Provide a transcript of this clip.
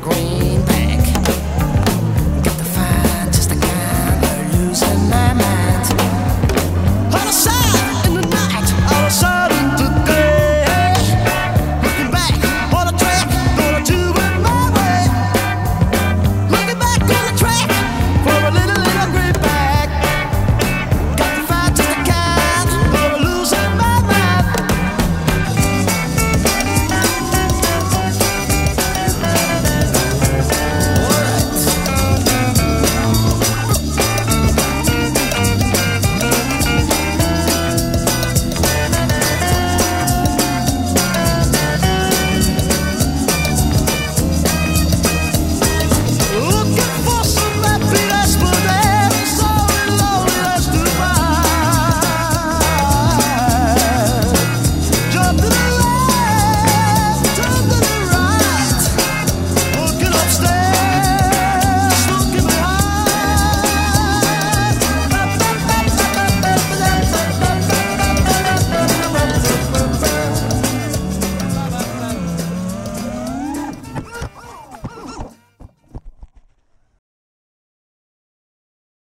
green.